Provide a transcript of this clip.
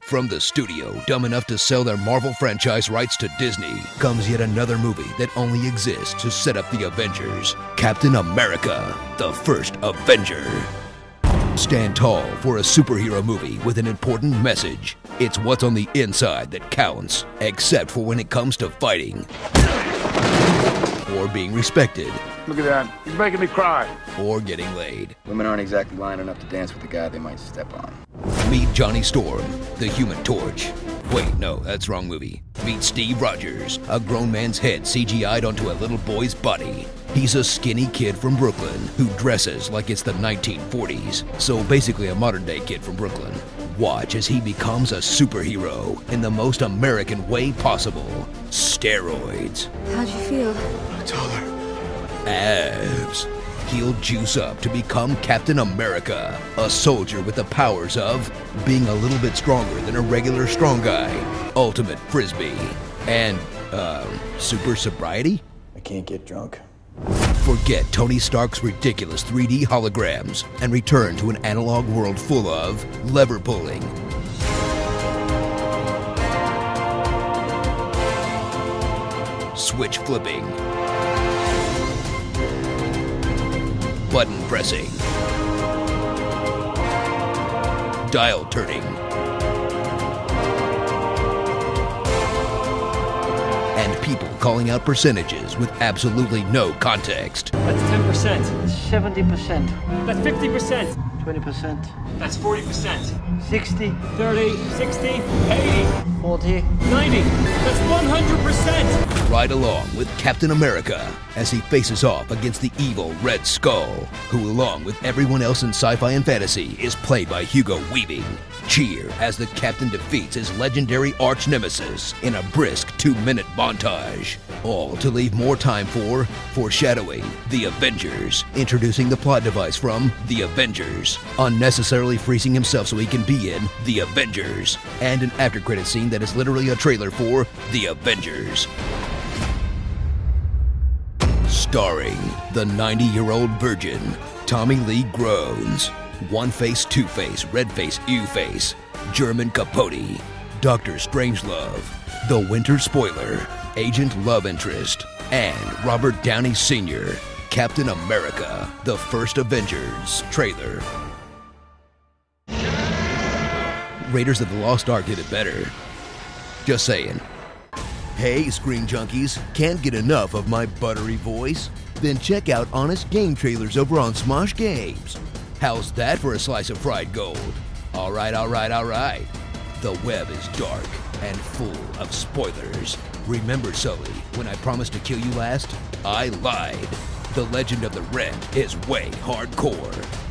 from the studio dumb enough to sell their Marvel franchise rights to Disney comes yet another movie that only exists to set up the Avengers Captain America, the first Avenger. Stand tall for a superhero movie with an important message. It's what's on the inside that counts, except for when it comes to fighting or being respected Look at that. He's making me cry. or getting laid. Women aren't exactly lining up to dance with the guy they might step on. Meet Johnny Storm, the Human Torch. Wait, no, that's wrong movie. Meet Steve Rogers, a grown man's head CGI'd onto a little boy's body. He's a skinny kid from Brooklyn who dresses like it's the 1940s, so basically a modern day kid from Brooklyn. Watch as he becomes a superhero in the most American way possible steroids. How'd you feel? Taller. abs. He'll juice up to become Captain America, a soldier with the powers of being a little bit stronger than a regular strong guy, ultimate frisbee, and, uh, super sobriety? I can't get drunk. Forget Tony Stark's ridiculous 3D holograms and return to an analog world full of lever pulling, switch flipping, button pressing, dial turning, and people calling out percentages with absolutely no context. That's 10%. 70%, That's 50%. 20%, That's 40%. 60, 30, 60, 80, 40. 90. That's 100%. Ride along with Captain America as he faces off against the evil Red Skull, who, along with everyone else in sci fi and fantasy, is played by Hugo Weaving. Cheer as the captain defeats his legendary arch nemesis in a brisk two minute montage. All to leave more time for foreshadowing The Avengers, introducing the plot device from The Avengers, unnecessarily freezing himself so he can be in The Avengers, and an after credit scene that is literally a trailer for The Avengers. Starring the 90 year old virgin, Tommy Lee Groans, One Face, Two Face, Red Face, U Face, German Capote, Dr. Strangelove, The Winter Spoiler, Agent Love Interest, and Robert Downey Sr., Captain America, The First Avengers trailer. Raiders of the Lost Ark did it better. Just saying. Hey, Screen Junkies, can't get enough of my buttery voice? Then check out Honest Game Trailers over on Smosh Games. How's that for a slice of fried gold? Alright, alright, alright. The web is dark and full of spoilers. Remember, Sully, when I promised to kill you last? I lied. The legend of the Red is way hardcore.